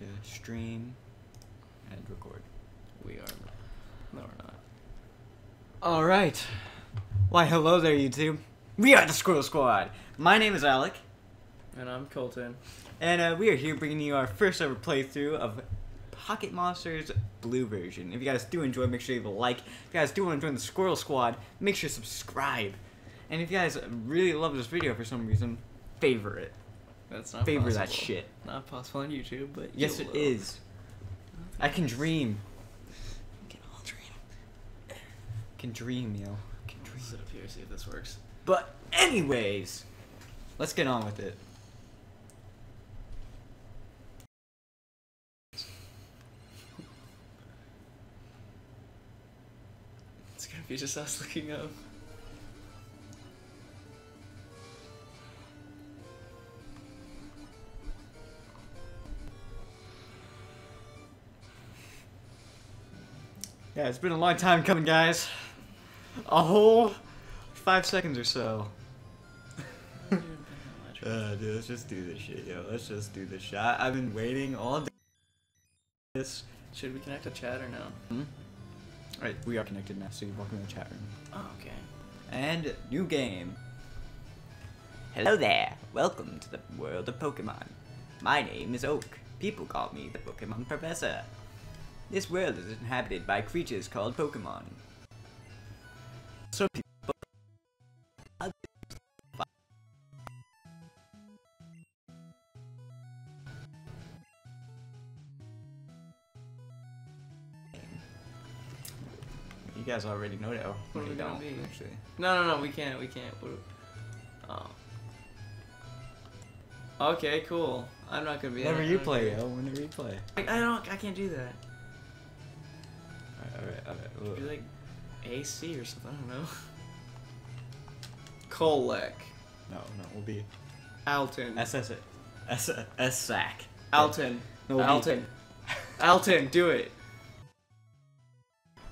Uh, stream and record. We are. No, we're not. All right. Why, hello there, YouTube. We are the Squirtle Squad. My name is Alec, And I'm Colton. and uh, we are here bringing you our first ever playthrough of Pocket Monsters Blue version. If you guys do enjoy, make sure you leave a like. If you guys do want to join the Squirtle Squad, make sure to subscribe. And if you guys really love this video for some reason, favor it. That's not Favor possible. that shit. Not possible on YouTube, but Yes, it will. is. I can dream. We can all dream. Can dream, yo. Can dream. Sit up here, see if this works. But anyways, let's get on with it. It's gonna be just us looking up. Yeah, it's been a long time coming, guys. A whole five seconds or so. Uh, dude, let's just do this shit, yo. Let's just do this shit. I- I've been waiting all day. This. Should we connect to chat or no? Hmm? Alright, we are connected now, so you're welcome to the chat room. Oh, okay. And new game. Hello there. Welcome to the world of Pokemon. My name is Oak. People call me the Pokemon Professor. This world is inhabited by creatures called Pokemon. Some people. You guys already know that. What are we gonna don't, be? Actually. No, no, no, we can't, we can't. Oh. Okay, cool. I'm not gonna be Whenever in it. you I'm play, gonna yo. Whenever you play. I, I don't, I can't do that. Be like AC or something, I don't know. Kolek. No, no, we'll be Alton. SS S S sack. Alton. No, we'll be- Alton. Alton, do it.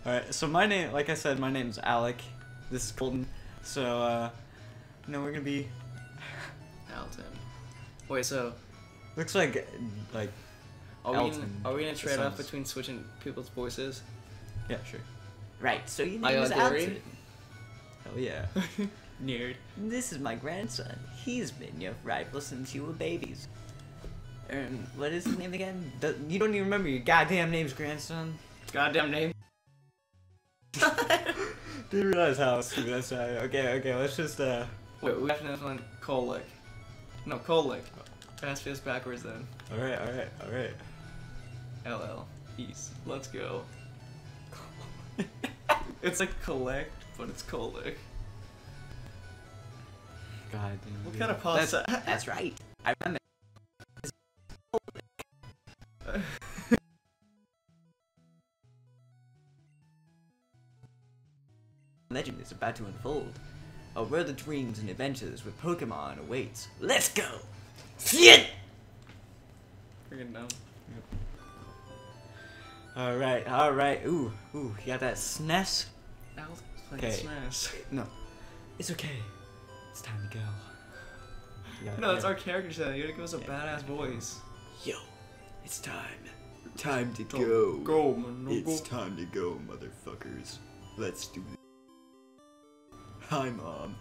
Alright, so my name, like I said, my name's Alec. This is Colton. So, uh, you know, we're gonna be. Alton. Wait, so Looks like, like, are we gonna, Alton. are we gonna That trade off between switching people's voices? yeah, sure. Right, so your I name is got Gary. Alton. Hell yeah. Nerd. this is my grandson. He's been your rival since you were babies. Um, what is his name again? Do- you don't even remember your goddamn name's grandson? Goddamn name. Didn't realize how stupid I sounded. Okay, okay, let's just, uh. Wait, we have to know this one. Kolek. No, Kolek. Fast fist backwards then. Alright, alright, alright. LL. East. Let's go. It's like collect, but it's Kolek. God damn. What dude. kind of pasta? That's, that's right. I remember. Legend is about to unfold. A world of dreams and adventures with Pokemon awaits. Let's go! Shit! Freaking dumb. Alright, alright. Ooh, ooh, you got that SNES? Alton's playing Okay. Smash. No. It's okay. It's time to go. You gotta- No, it's yeah. our character set. You gotta give us a badass voice. Yo, it's time. Time to Go, go, man, It's time to go, motherfuckers. Let's do this. Hi, Mom.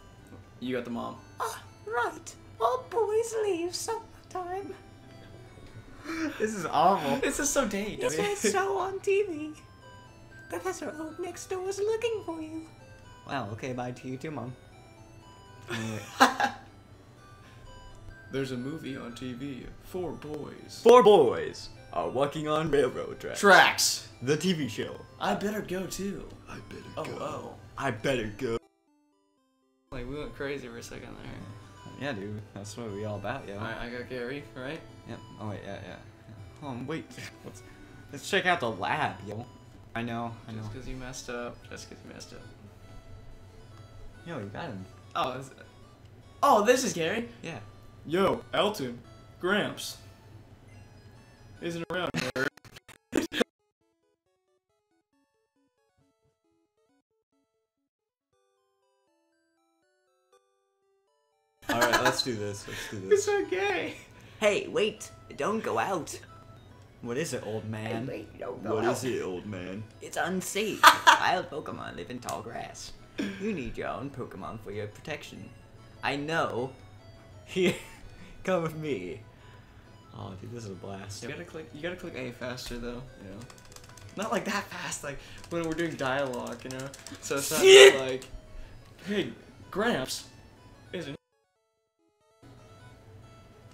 You got the mom. Ah, right. All boys leave sometime. this is awful. This is so date. This says so on TV. Professor Oak next door is looking for you. Wow, okay, bye to you too, Mom. There's a movie on TV. Four boys. Four boys are walking on railroad tracks. Tracks. the TV show. I better go too. I better Oh, oh. I better go. Like we went crazy for a second there. Yeah, dude, that's what we all about, yo. Alright, I got Gary, right? Yep. Oh wait, yeah, yeah. Hold on, wait. Let's let's check out the lab, yo. I know, I know. Just because you messed up. Just because you messed up. Yo, you got him. Oh, is oh, this is Gary. Yeah. Yo, Elton, Gramps. Isn't around. All right, let's do this. Let's do It's this. so gay. Hey, wait! Don't go out. What is it, old man? Wait, no, What is it, old man? It's unsafe. Wild Pokemon live in tall grass. You need your own Pokemon for your protection. I know. Here, come with me. Oh, dude, this is a blast. You gotta click. You gotta click A faster though. You know, not like that fast. Like when we're doing dialogue, you know. So it's not Shit. like, hey, Gramps, isn't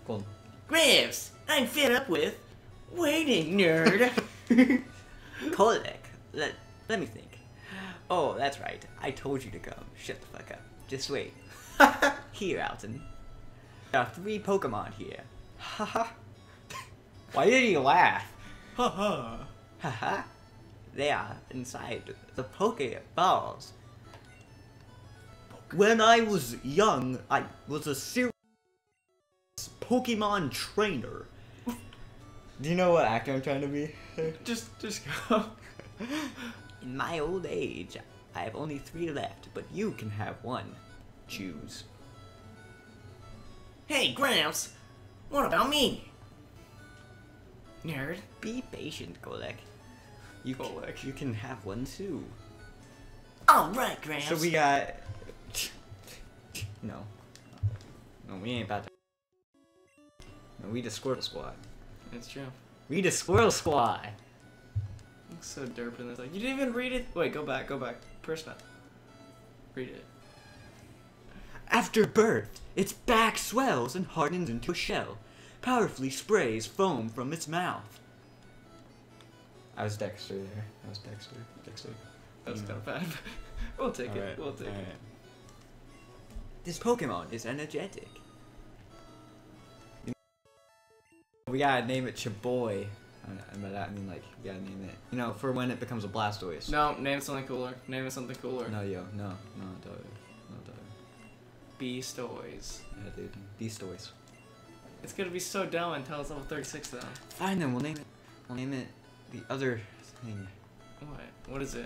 Cool. Gramps? I'm fed up with waiting, nerd. Kolek, let, let me think. Oh, that's right. I told you to come. Shut the fuck up. Just wait. here, Alton. There are three Pokemon here. Haha. Why did he laugh? Haha. Haha. They are inside the Pokeballs. When I was young, I was a serious Pokemon trainer. Do you know what actor I'm trying to be? just, just go. In my old age, I have only three left, but you can have one. Choose. Hey, Gramps. What about me? Nerd. Be patient, Golek. You, c- Golek. you can have one too. All right, Gramps. So we got. No. No, we ain't about to. No, we the Squirtle Squad. It's true. We the Squirtle Squad. Looks so derp in this. Like, you didn't even read it. Wait, go back, go back. First up. Read it. After birth, its back swells and hardens into a shell. Powerfully sprays foam from its mouth. I was Dexter there. I was Dexter. Dexter. That's Mm. kind of bad. we'll take it. Alright, We'll take alright. it. This Pokemon is energetic. We gotta name it Chaboy. And by that I mean like we gotta name it. You know, for when it becomes a Blastoise. No, name something cooler. Name it something cooler. No, yo, no, no, dog, no, dog. Beast Toys. Yeah, dude, Beastoise. It's gonna be so dumb until it's level 36 though. Fine then, we'll name it. We'll name it the other thing. What? What is it?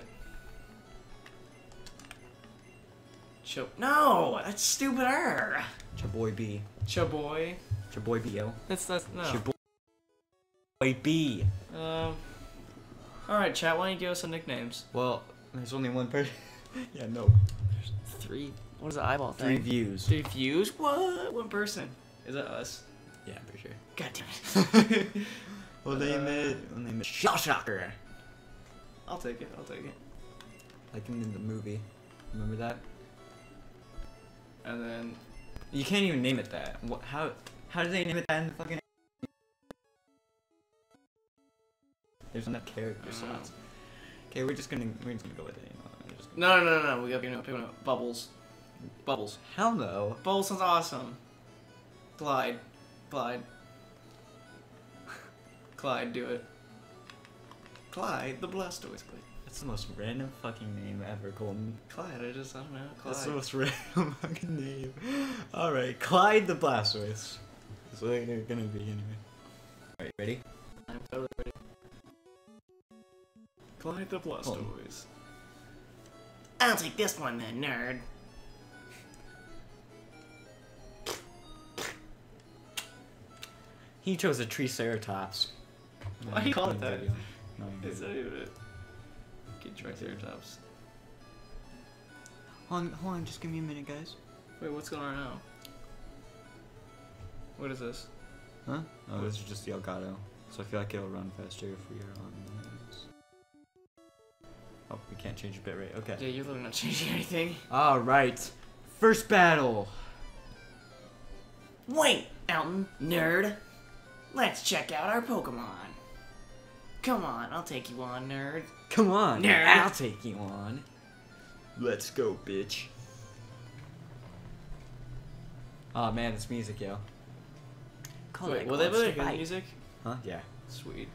Cho- No! That's stupider! Chaboy B. Chaboy. Chaboy B, yo. That's, that's, no. Chaboy B. Um. Alright, chat, why don't you give us some nicknames? Well, there's only one person. yeah, no. There's Three. What is the eyeball thing? Three views. Three views? What? One person. Is that us? Yeah, I'm pretty sure. God damn it. We'll name Uh, it. We'll name it Shell Shocker. I'll take it, I'll take it. Like in the movie. Remember that? And then. You can't even name it that. What? How? How did they name it that in the fucking? There's enough character slots. Okay, we're just gonna we're just gonna go with it. You know, just gonna- No, no, no, no, no. We got to pick one up. Bubbles. Bubbles. Hell no. Bubbles sounds awesome. Glide. Glide. Clyde, do it. Clyde, the Blastoise. Clyde. That's the most random fucking name ever, Colton. Clyde, I just, I don't know. Clyde. That's the most random fucking name. Alright, Clyde the Blastoise. That's what they're gonna be anyway. Alright, ready? I'm totally ready. Clyde the Blastoise. I'll take this one then, nerd. He chose a Triceratops. Why do you call it that? No, Is that even it? Get Triceratops. Hold on, hold on, just give me a minute, guys. Wait, what's going on now? What is this? Huh? Oh, this is just the Elgato. So I feel like it'll run faster if we are on this. Oh, we can't change the bitrate. Okay. Yeah, you're literally not changing anything. Alright. First battle. Wait, Elton, nerd. Let's check out our Pokemon. Come on, I'll take you on, nerd. Come on. Nerd. I'll take you on. Let's go, bitch. Oh man, this music, yo. Wait, will they play good music? Huh? Yeah. Sweet.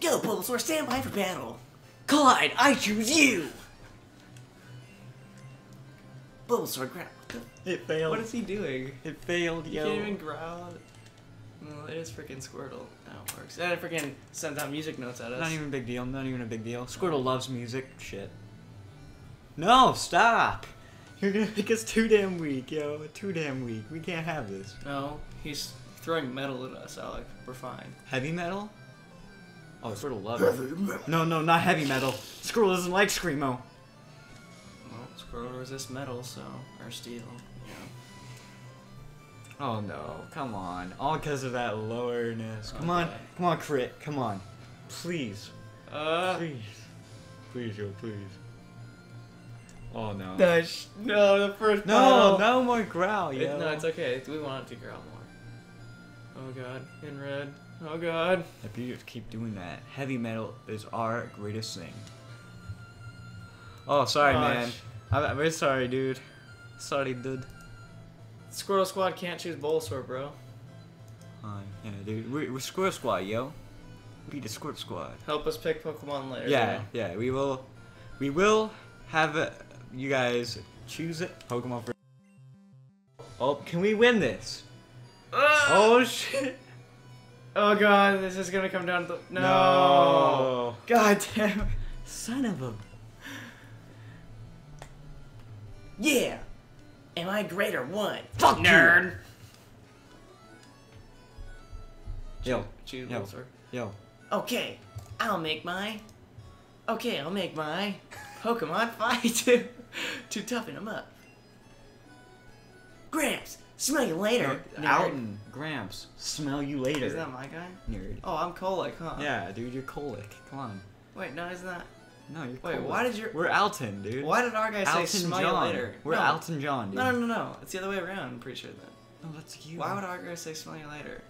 Go, Bulbasaur, stand by for battle. Clyde, I choose you! Bulbasaur, growl. It failed. What is he doing? It failed, You yo. can't even growl. No, it is freaking Squirtle. That works. And it freaking sends out music notes at us. Not even a big deal. Not even a big deal. Squirtle loves music. Shit. No, stop! You're gonna make us too damn weak, yo. Too damn weak. We can't have this. No, he's throwing metal at us, Alec. We're fine. Heavy metal? Oh, Squirtle love it. No, no, not heavy metal. Squirtle doesn't like Screamo. Well, Squirtle resists metal, so or steel. Yeah. Oh no, come on. All because of that lowerness. Come on, come on, crit. Come on. Please. Uh. Please. Please, yo, please. Oh no. No, sh- no, the first No, battle. no more growl, It- yo. no, it's okay. We want it to growl more. Oh god, in red. Oh god. If you just keep doing that, heavy metal is our greatest thing. Oh, sorry, man. I'm, I'm very sorry, dude. Sorry, dude. Squirtle Squad can't choose Bulbasaur, bro. Hi, yeah, dude. We're, we're Squirtle Squad, yo. Be the Squirt Squad. Help us pick Pokemon later. Yeah, yeah. We will, we will have uh, you guys choose it. Pokemon for. Oh, can we win this? Oh. Oh shit! Oh god, this is gonna come down to the. No. No. God damn. Son of a. Yeah. Am I great or what? Fuck you. nerd. Yo, Choose Yo. Bulbasaur. yo. Okay, I'll make my. Okay, I'll make my Pokemon fight to to toughen him up. Gramps, smell you later. nerd. Alton, Gramps, smell you later. Is that my guy? Nerd. Oh, I'm Colic, huh? Yeah, dude, you're colic. Come on. Wait, no, isn't that? No, you're Wait, colic. why did your- We're Alton, dude. Why did our guy say Alton smell John. you later? We're no. Alton John, dude. No, no, no, no. It's the other way around. I'm pretty sure that. No, that's you. Why would our guy say smell you later?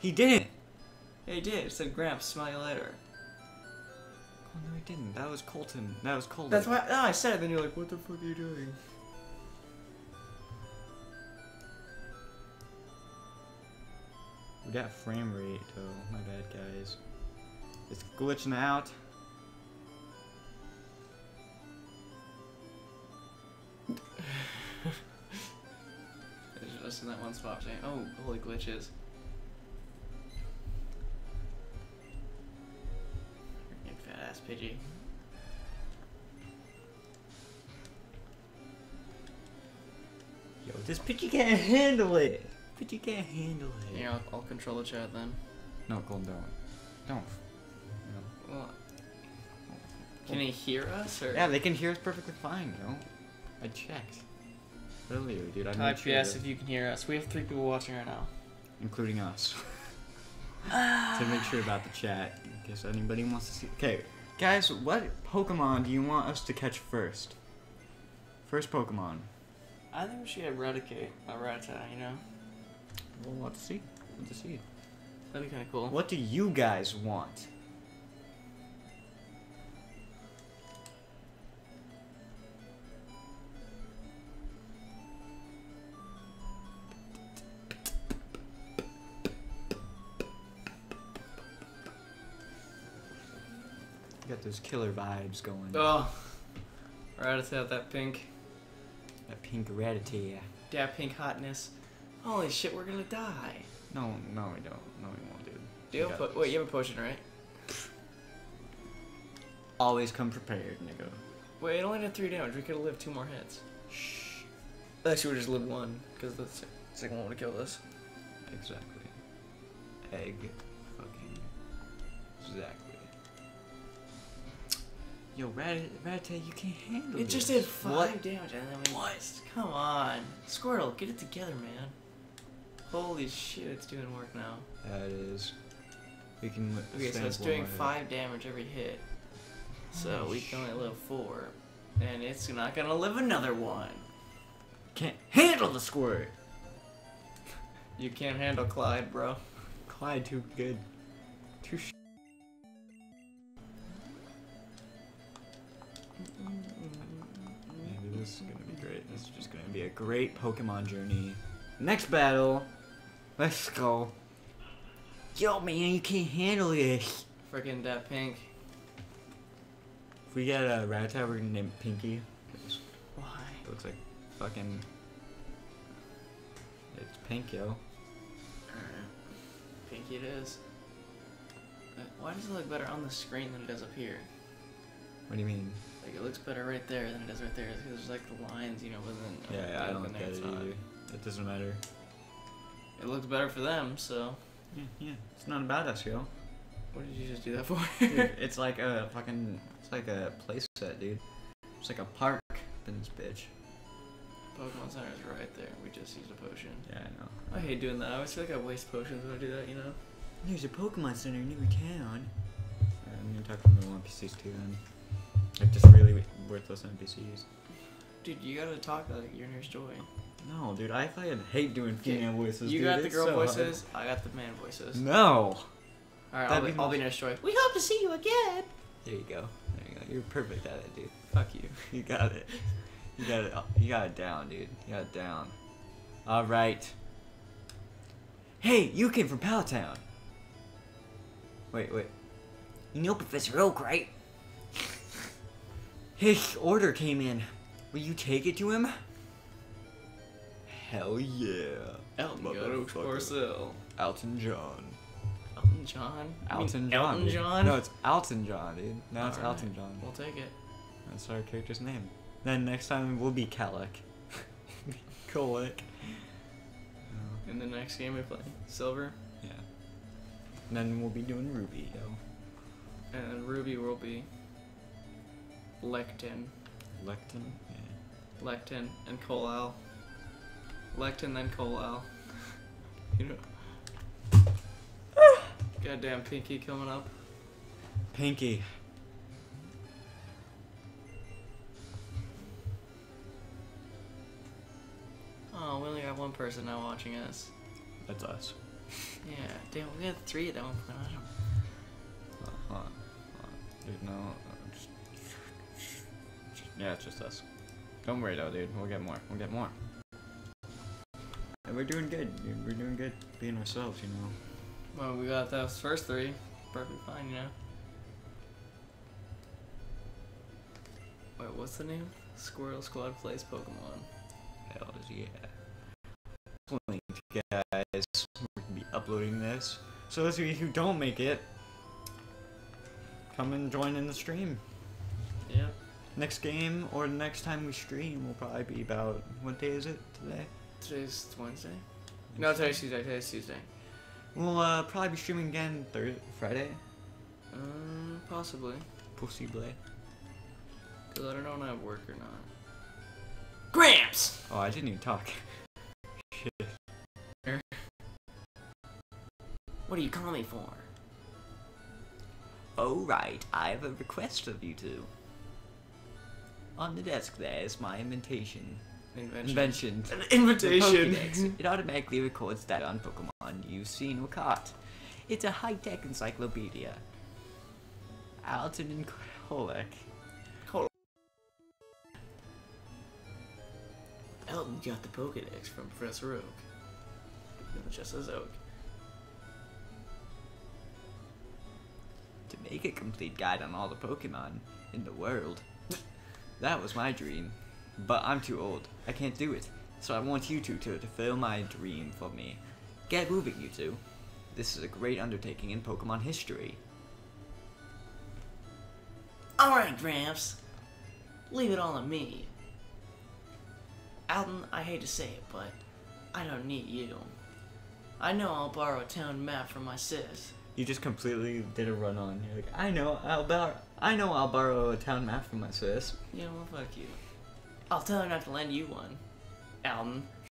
He didn't. Yeah, he did. He said Gramps, smell you later. Oh no, he didn't. That was Colton. That was Colton. That's why. No, I said it. Then you're like, what the fuck are you doing? Got frame rate though. My bad, guys. It's glitching out. Just in that one spot saying, oh, holy glitches. You fat ass Pidgey. Yo, this Pidgey can't handle it. Pidgey can't handle it. Yeah, I'll, I'll control the chat then. No, Colton, don't. Don't. No. Well, can they hear us or? Yeah, they can hear us perfectly fine, yo. I checked. Earlier, dude. I Hi made sure PS, if you can hear us. We have three people watching right now. including us. to make sure about the chat, in case anybody wants to see. Okay, guys, what Pokemon do you want us to catch first? First Pokemon. I think we should eradicate a uh, Rattata, you know? We'll have to see. We'll have to see. That'd be kind of cool. What do you guys want? Got those killer vibes going. Oh, Rattata, that pink, That pink Rattata. that pink hotness. Holy shit, we're gonna die. No, no, we don't. No, we won't, dude. Do you have wait, you have a potion, right? Always come prepared, nigga. Wait, it only did three damage. We could have lived two more hits. Shh. Actually, we just lived one because the second one would kill us. Exactly. Egg. Fucking. Exactly. Yo, Rat Rattata, you can't handle It It just did five What? damage and then we missed. Come on, Squirtle, get it together, man. Holy shit, it's doing work now. That is. We can. Okay, so it's doing five damage every hit. So Holy we can only live four. And it's not gonna live another one. Can't handle the squirt. You can't handle Clyde, bro. Clyde, too good. Too sh. Maybe this is gonna be great. This is just gonna be a great Pokemon journey. Next battle. Let's go. Yo, man, you can't handle this. Freaking that pink. If we get a Rattata, we're gonna name it Pinky. 'cause Why? It looks like fucking. It's pink, yo. Pink it is. Uh, Why does it look better on the screen than it does up here? What do you mean? Like it looks better right there than it does right there. It's 'cause there's like the lines, you know, within. Yeah, I don't within get it either. It doesn't matter. It looked better for them, so. Yeah, yeah. It's not about us, yo. What did you just do that for? Dude, it's like a fucking. It's like a place set, dude. It's like a park in this bitch. Pokemon Center is right there. We just used a potion. Yeah, I know. I hate doing that. I always feel like I waste potions when I do that, you know? There's a Pokemon Center near town. Yeah, I'm gonna talk to normal NPCs too then. Like just really worthless NPCs. Dude, you gotta talk like your nurse Joy. No, dude, I fucking hate doing Okay, female voices. You dude. got the girl so hard. voices, I got the man voices. No. Alright, I'll be, be I'll be much- nurse Joy. We hope to see you again! There you go. There you go. You're perfect at it, dude. Fuck you. You got it. You got it. Oh, you got it down, dude. You got it down. All right. Hey, you came from Pallet Town. Wait, wait. You know Professor Oak, right? His order came in. Will you take it to him? Hell yeah. Elton Motherfucker. Parcel. Uh, Elton John. Elton John? Mean Elton John. Elton. John? No, it's Elton John, dude. Now it's Alright, Elton John. We'll take it. That's our character's name. Then next time we'll be Kellic. Kolick. Oh, In the next game we play, Silver, yeah. And then we'll be doing Ruby, yo. and Ruby will be Lectin. Lectin? Yeah. Lectin and Colal. Lectin then Colal. you know. Goddamn Pinky coming up. Pinky. Oh, we only got one person now watching us. That's us. Yeah, damn, we had three at that one point. I Uh, hold on. Hold on. Dude, no. uh, just- Yeah, it's just us. Don't worry though, dude. We'll get more. We'll get more. And we're doing good. We're doing good being ourselves, you know. Well, we got those first three. Perfectly fine, you know. Wait, what's the name? Squirtle Squad plays Pokemon. Hell yeah. Link, guys. We're gonna be uploading this. So those of you who don't make it, come and join in the stream. Yeah. Next game or next time we stream will probably be about what day is it today? Today's Wednesday. No, today's Tuesday. Today's Tuesday. We'll uh, probably be streaming again Thursday, Friday. Um, possibly. Possibly. Cause I don't know when I have work or not. Gramps. Oh, I didn't even talk. Shit. What do you call me for? Oh right, I have a request of you two. On the desk there is my invitation. Invention. Invention. An The invitation. Pokédex. it automatically records that on Pokemon you've seen or caught. It's a high-tech encyclopedia. Alton and Kolek. Elton got the Pokedex from Professor Oak. No, just as Oak. to make a complete guide on all the Pokemon in the world. that was my dream. But I'm too old. I can't do it. So I want you two to fulfill my dream for me. Get moving, you two. This is a great undertaking in Pokemon history. Alright, Gramps. Leave it all to me. Alton, I hate to say it, but I don't need you. I know I'll borrow a town map from my sis. You just completely did a run on. You're like, I know, I'll borrow. I know, I'll borrow a town map from my sis. You know what, fuck you. I'll tell her not to lend you one. Alton.